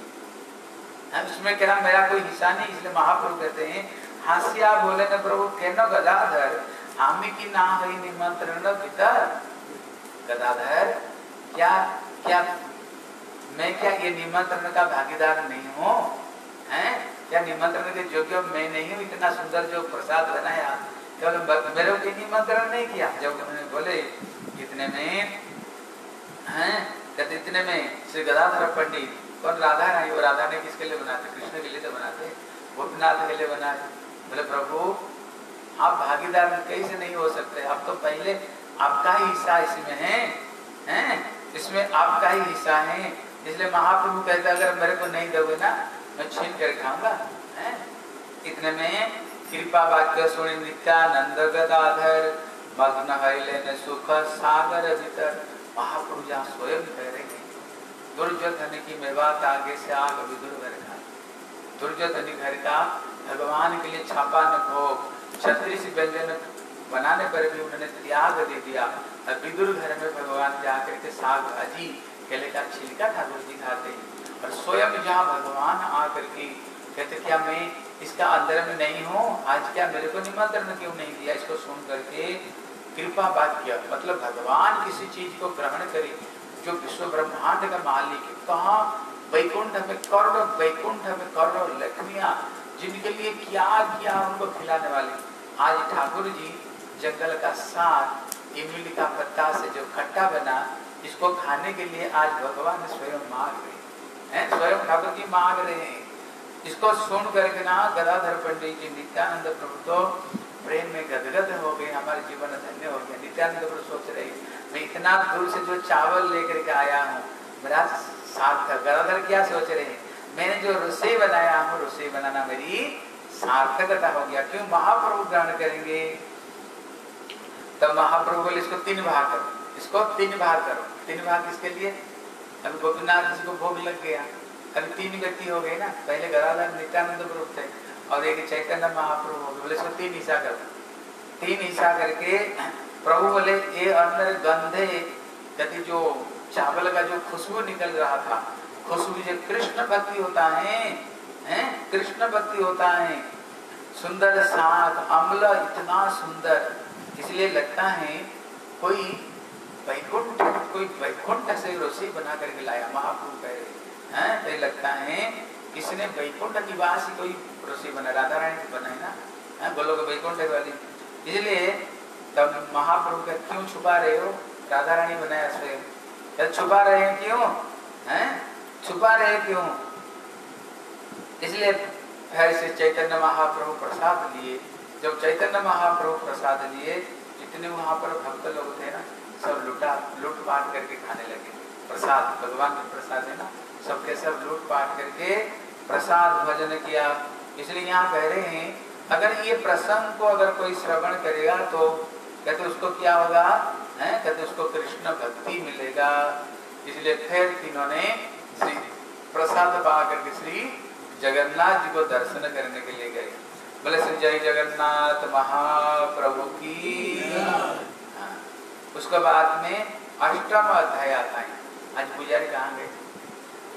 हाँ उसमें क्या मेरा कोई हिस्सा नहीं? इसलिए महाप्रभु कहते हैं हास्या बोले न प्रभु, कहनो गदाधर, हामी की ना हुई निमंत्रण गदाधर क्या क्या, मैं क्या ये निमंत्रण का भागीदार नहीं हूँ? हैं? क्या निमंत्रण के योग्य मैं नहीं हूँ? इतना सुंदर जो प्रसाद बनाया, केवल मेरे को निमंत्रण नहीं किया। जब उन्होंने बोले, इतने में, हैं? कहते, इतने में, श्री गदाधर पंडित, कौन राधा रानी वो राधा ने किसके लिए बनाते कृष्ण के लिए तो बनाते गोपीनाथ के लिए बनाए बोले, प्रभु, आप भागीदार कैसे नहीं हो सकते? अब तो पहले आपका ही हिस्सा इसमें है, हैं? इसमें आपका ही हिस्सा है। इसलिए महाप्रभु कहते अगर मेरे को नहीं दोगे ना, मैं छीन कर खाऊँगा। इतने में कृपा वाक्य सुनी नित्यानंद गदाधर, मग्न लेने सुख सागर भीतर। महाप्रभु जहाँ स्वयं कह रहे हैं। दुर्योधन की मेवात आगे से आग विदुर घर का दुर्योधन घर का भगवान के लिए छापा न भोग। छत्तीस व्यंजन बनाने पर भी उन्होंने त्याग दे दिया। विदुर घर में भगवान जाकर के साग भाजी, केले का छिलका ठाकुर जी खाते और स्वयं जहाँ भगवान आकर के कहते, क्या मैं इसका अंदर में नहीं हूँ? आज क्या मेरे को निमंत्रण क्यों नहीं दिया? इसको सुन करके कृपा वाक्य मतलब भगवान किसी चीज़ को ग्रहण करे, जो विश्व ब्रह्मांड का मालिक कहा? वैकुंठ में करोड़ों, वैकुंठ में करोड़ों लक्ष्मिया, जिनके लिए क्या किया उनको खिलाने वाले। आज ठाकुर जी जंगल का साग, इमली का पत्ता से जो खट्टा बना, इसको खाने के लिए आज भगवान स्वयं मांग रहे हैं। स्वयं ठाकुर जी मांग रहे हैं। इसको सुन करके ना गदाधर पंडित जी, नित्यानंद प्रभु तो प्रेम में गदगद हो गए, हमारे जीवन धन्य हो गया नित्यानंद प्रभु सोच रहे मैं इतना दूर से जो चावल लेकर के आया हूँ, मेरा सार्थक गदाधर क्या सोच रहे हैं? मैंने जो रसोई बनाया हूँ, रसोई बनाना मेरी सार्थकता हो गया। क्यों महाप्रभु ग्रहण करेंगे? तब महाप्रभु बोले, इसको तीन भाग करो। इसको तीन भाग करो। तीन भाग किसके लिए? अभी गोपीनाथ जी को भोग लग गया। अभी तीन व्यक्ति हो गए ना। पहले गदाधर नित्यानंद प्रभु थे और एक चैतन्य महाप्रभु हो बोले, इसको तीन हिस्सा करो। तीन हिस्सा करके प्रभु बोले, ये अंदर गंधे यदि जो चावल का जो खुशबू निकल रहा था, खुशबू जो कृष्ण भक्ति होता है, हैं? कृष्ण भक्ति होता है। सुंदर साग अम्ल इतना सुंदर। इसलिए लगता है कोई वैकुंठ कोई वैकुंठ से रसोई बना करके लाया महाप्रभु कह रहे हैं तो लगता है किसने वैकुंठ निवास ही कोई रसोई बना, राधा रानी बनाई ना? है, बोलो वैकुंठ वाली। इसलिए तब महाप्रभु का क्यों छुपा रहे हो? राधा रानी बनाया स्वयं छुपा रहे हैं क्यों? हैं, छुपा रहे क्यों? इसलिए फिर से चैतन्य महाप्रभु प्रसाद लिए। जब चैतन्य महाप्रभु प्रसाद लिए, जितने वहाँ पर भक्त लोग थे ना, सब लुटा, लूट पाट करके खाने लगे। प्रसाद, भगवान के प्रसाद है ना, सबके सब लूट पाट करके प्रसाद भजन किया। इसलिए यहाँ कह रहे हैं, अगर ये प्रसंग को अगर कोई श्रवण करेगा तो कहते उसको क्या होगा? है? कहते उसको कृष्ण भक्ति मिलेगा। इसलिए फिर इन्होंने श्री प्रसाद पा करके श्री जगन्नाथ जी को दर्शन करने के लिए गए। बोले श्री जय जगन्नाथ महाप्रभु की। हाँ। उसके बाद में अष्टम अध्याय आता है। आज पुजारी कहाँ गए?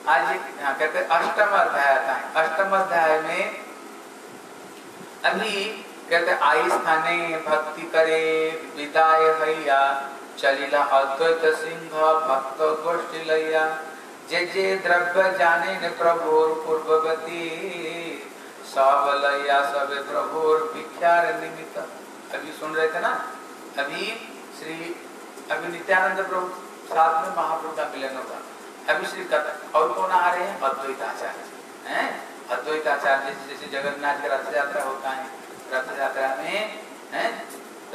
आज हाँ कहते अष्टम अध्याय आता है। अष्टम अध्याय में अभी कहते आई स्थाने भक्ति करे, विदाय हैया, चलिला अद्वैत सिंह भक्त गोष्ठी लैया। जे जे द्रव्य जाने प्रभु पूर्ववती सब लैया सब प्रभु विख्यार निमित्त। अभी सुन रहे थे ना? अभी श्री अभी नित्यानंद प्रभु साथ में महाप्रभु का मिलन होगा अभी श्री कथा और कौन आ रहे हैं? अद्वैत आचार्य हैं? अद्वैत आचार्य जैसे जगन्नाथ की रथ यात्रा होता है? रथ यात्रा में, है?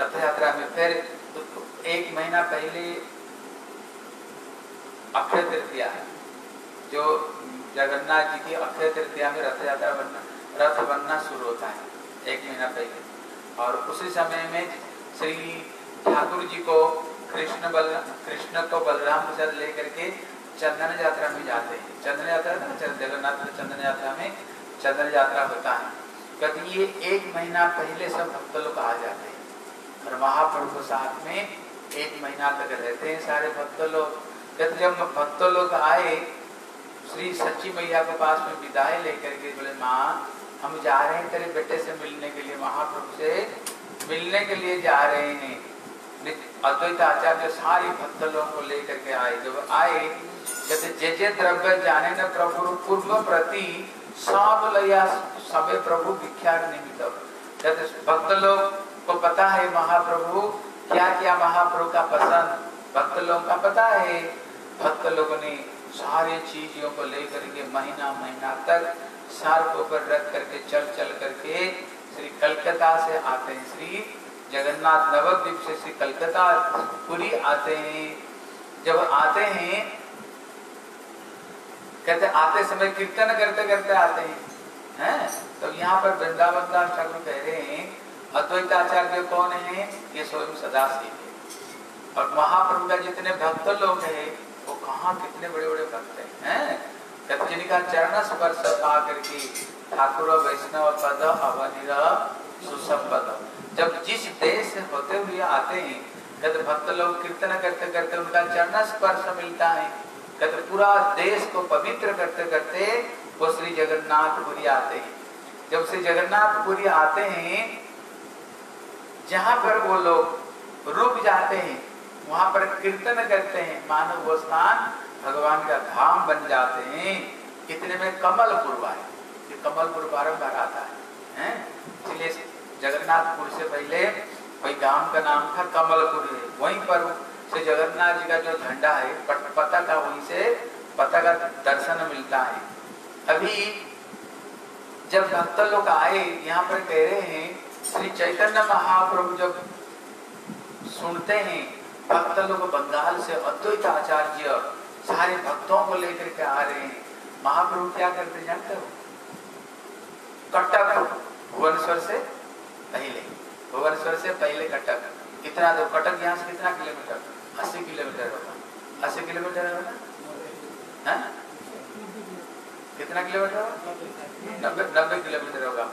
रथ यात्रा में फिर एक महीना पहले अक्षय तृतीया है। जो जगन्नाथ जी की अक्षय तृतीया में रथ यात्रा बनना रथ बनना शुरू होता है, एक महीना पहले। और उसी समय में श्री ठाकुर जी को कृष्ण बल, कृष्ण को बलराम साथ लेकर के चंदन यात्रा में जाते हैं। चंदन यात्रा था जगन्नाथ चंदन यात्रा में चंदन यात्रा होता है। कहते ये एक महीना पहले सब भक्त लोग आ जाते हैं। और महाप्रभु के साथ में एक महीना तक रहते हैं सारे भक्त लोग। कहते जब भक्त लोग आए, श्री सच्ची मैया के पास में विदाई लेकर के बोले, माँ हम जा रहे हैं तेरे बेटे से मिलने के लिए, महाप्रभु से मिलने के लिए जा रहे हैं। अद्वैत आचार्य सारे भक्त लोगों को लेकर के आए। जब आए कहते जे जे द्रव्य जाने न प्रभु पूर्व प्रति सब लया सबे प्रभु विख्यात निमित्त। कहते भक्त लोग को पता है महाप्रभु क्या क्या महाप्रभु का पसंद भक्त लोगों का पता है। भक्त लोगों ने सारे चीज़ों को लेकर के महीना महीना तक सार को ऊपर रख करके, चल चल करके श्री कलकत्ता से आते हैं। श्री जगन्नाथ नवद्वीप से श्री कलकत्ता पुरी आते हैं। जब आते हैं, कहते आते समय कीर्तन करते करते आते हैं। हैं? तो यहाँ पर वृंदावन दास ठाकुर कह रहे हैं अद्वैत आचार्य कौन है? ये स्वयं सदा है। और महाप्रभु का जितने भक्त लोग हैं, वो कहा कितने बड़े बड़े भक्त हैं? जिनका चरण स्पर्श पा करके ठाकुर वैष्णव पद अवनिर सुसंपद जब जिस देश से होते हुए आते हैं कहते भक्त लोग कीर्तन करते करते उनका चरण स्पर्श मिलता है कहते पूरा देश को पवित्र करते करते वो श्री जगन्नाथपुरी आते हैं जब श्री जगन्नाथपुरी आते हैं जहाँ पर वो लोग रुक जाते हैं वहाँ पर कीर्तन करते हैं मानव वो स्थान भगवान का धाम बन जाते हैं इतने में? कमलपुर आए ये कमलपुर बारम्बार आता है इसलिए जगन्नाथपुर से पहले कोई गाँव का नाम था कमलपुर, वहीं पर से जगन्नाथ जी का जो झंडा है पता का वहीं से पता का दर्शन मिलता है। अभी जब भक्त लोग आए, यहाँ पर कह रहे हैं, श्री चैतन्य महाप्रभु जब सुनते हैं, भक्त लोग बंगाल से अद्वैत आचार्य सारे भक्तों को लेकर के आ रहे हैं। महाप्रभु क्या करते जानते हो? कटक भुवनेश्वर से पहले, भुवनेश्वर से पहले कटक कितना दो कटक यहाँ से कितना किलोमीटर? अस्सी किलोमीटर होगा। अस्सी किलोमीटर होगा कितना किलोमीटर नब्बे नब्बे किलोमीटर होगा।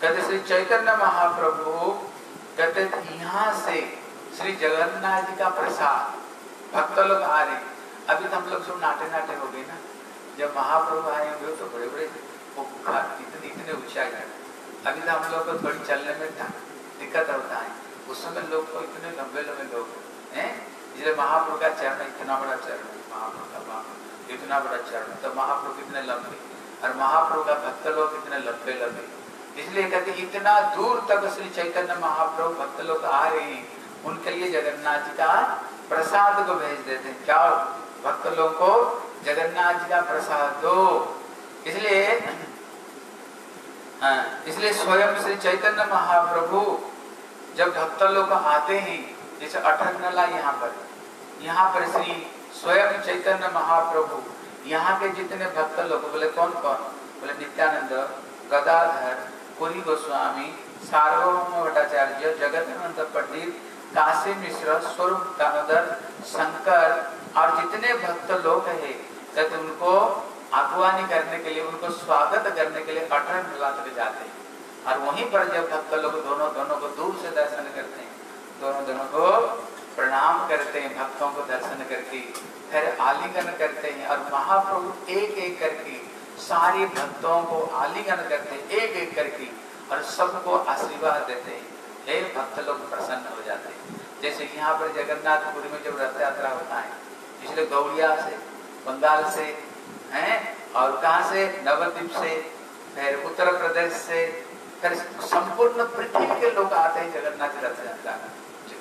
कहते श्री चैतन्य महाप्रभु, कहते यहाँ से श्री जगन्नाथ जी का प्रसाद, भक्त लोग आ रहे अभी तो हम लोग सब नाटे नाटे हो गए ना। जब महाप्रभु आए होंगे तो बड़े बड़े इतने इतने ऊंचाई अभी तो हम लोग को थोड़ी चलने में दिक्कत होता है उस समय लोग तो इतने लंबे लंबे लोग हैं। इसलिए महाप्रभु का चरण इतना बड़ा चरण महाप्रभु का महाप्रभु इतना बड़ा चरण तो महाप्रभु कितने लंबे। और महाप्रभु का भक्त लोग कितने लंबे लंबे। इसलिए कहते इतना दूर तक श्री चैतन्य महाप्रभु भक्त लोग आ रहे हैं। उनके लिए जगन्नाथ जी का प्रसाद को भेज देते हैं। क्या भक्त लोग को जगन्नाथ जी का प्रसाद दो। इसलिए हाँ इसलिए स्वयं श्री चैतन्य महाप्रभु जब भक्त लोग आते हैं, जैसे अठगनला यहाँ पर यहाँ पर श्री स्वयं चैतन्य महाप्रभु, यहाँ के जितने भक्त लोग बोले, कौन कौन? बोले, नित्यानंद, गदाधर, पुरी गोस्वामी, सार्वभौम भट्टाचार्य जगदानंद पंडित काशी मिश्र, स्वरूप दामोदर, शंकर और जितने भक्त लोग है कहते उनको अगवानी करने के लिए, उनको स्वागत करने के लिए अठर तक जाते हैं। और वहीं पर जब भक्त लोग दोनों दोनों को दूर से दर्शन करते हैं, दोनों दोनों को प्रणाम करते हैं, भक्तों को दर्शन करके, फिर आलिंगन करते हैं और महाप्रभु एक एक करके, सारे भक्तों को आलिंगन करते हैं एक एक करके, और सबको आशीर्वाद देते हैं। हे भक्त लोग प्रसन्न हो जाते हैं। जैसे यहाँ पर जगन्नाथपुरी में जब रथ यात्रा होता है इसलिए गौड़िया से, बंगाल से, हैं? और कहाँ से? नवद्वीप से, फिर उत्तर प्रदेश से, फिर संपूर्ण पृथ्वी के लोग आते हैं जगन्नाथ रथ यात्रा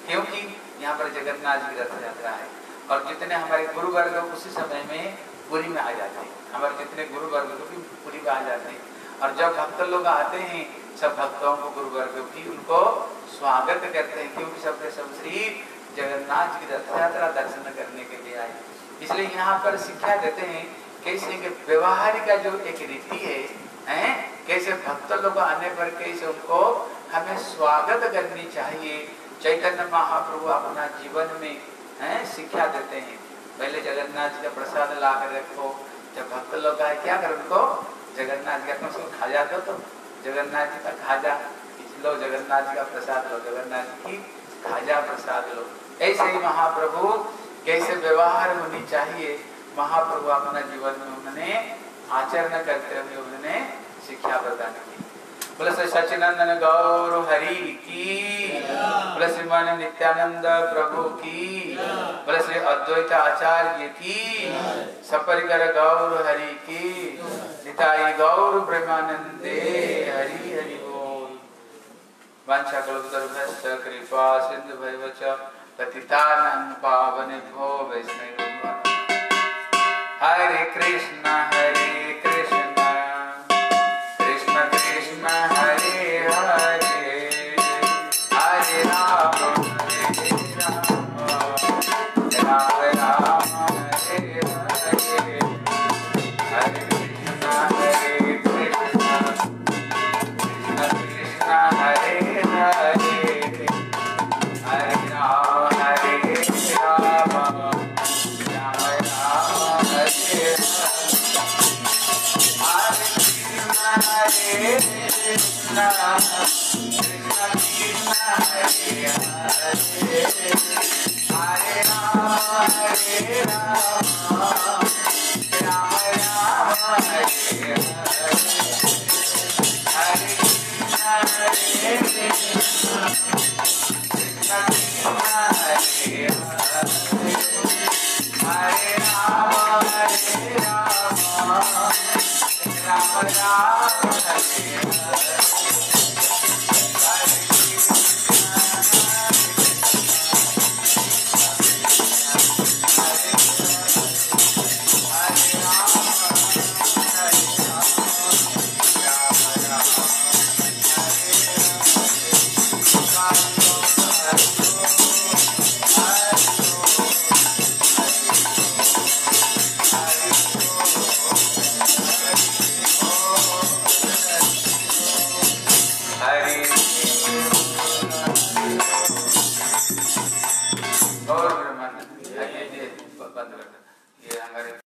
क्योंकि यहाँ पर जगन्नाथ की रथ यात्रा है। और जितने हमारे गुरु वर्ग उसी समय में पुरी में आ जाते हैं। हमारे जितने गुरु वर्ग भी पुरी में आ जाते हैं। और जब भक्त लोग आते हैं, सब भक्तों को गुरु वर्ग भी उनको स्वागत करते हैं। क्योंकि सबके सब श्री जगन्नाथ की रथ यात्रा दर्शन करने के लिए आए। इसलिए यहाँ पर शिक्षा देते हैं, कैसे के व्यवहार का जो एक रीति है, हैं, कैसे भक्त लोग आने पर कैसे उनको हमें स्वागत करनी चाहिए। चैतन्य महाप्रभु अपना जीवन में, हैं शिक्षा देते हैं। पहले जगन्नाथ जी का प्रसाद ला कर रखो, जब भक्त लोग आए, क्या कर उनको? जगन्नाथ जी का कम खा जा दो तो जगन्नाथ जी का खाजा। लो जगन्नाथ जी का प्रसाद लो, जगन्नाथ जी की खाजा प्रसाद लो। ऐसे ही महाप्रभु, कैसे व्यवहार होनी चाहिए, महाप्रभु अपना जीवन में उन्होंने आचरण करते हुए उन्होंने शिक्षा प्रदान की। बोले, श्री सचिनंदन गौर हरि की बोले श्रीमान नित्यानंद प्रभु की बोले, श्री अद्वैत आचार्य की सपरिकर गौर हरि की निताई गौर ब्रह्मानंदे हरि हरि बोल। कल्पतरुभ्यश्च कृपा सिंधु भैवच पतितानां पावनेभ्यो वैष्णवेभ्यो हरे कृष्ण हरे कृष्ण। कृष्ण कृष्ण कृष्ण हरे हरे हरे